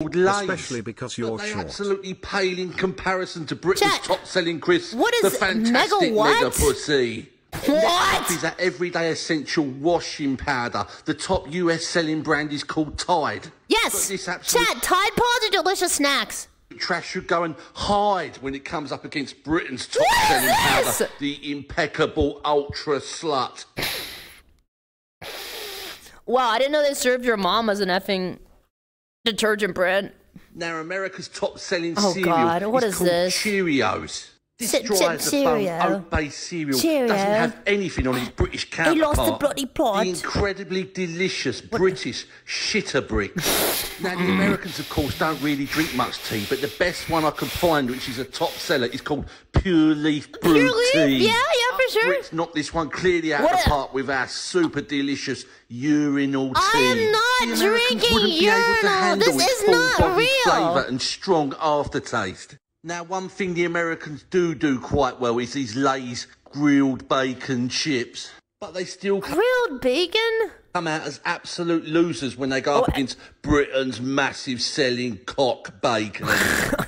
Lays. Especially because you're short. absolutely pale in comparison to Britain's Chat, top-selling crisp. what is the fantastic Mega what? mega pussy. What? Is that everyday essential washing powder? The top US selling brand is called Tide. Yes. But this absolute Chat, Tide Pods are delicious snacks. trash should go and hide when it comes up against Britain's top What is selling this? powder, the impeccable ultra slut. Wow, I didn't know they served your mom as an effing detergent brand. Now, America's top selling Oh, cereal God, what is is called this? Cheerios. This Ce- dry as a bone, oat-based cereal Cheerio. doesn't have anything on his British He counterpart. lost the bloody plot. The incredibly delicious British shitter bricks. now, the Americans, of course, don't really drink much tea, but the best one I can find, which is a top seller, is called Pure Leaf Brew Pure Leaf? Tea. Yeah, yeah, for Us sure. Brits knocked this one clearly out What of the park with our super delicious urinal tea. I am not drinking wouldn't be able to urinal. This is not real. flavour and strong aftertaste. Now, one thing the Americans do do quite well is these Lay's grilled bacon chips. But they still Grilled bacon? Come out as absolute losers when they go up Oh, against Britain's massive selling cock bacon.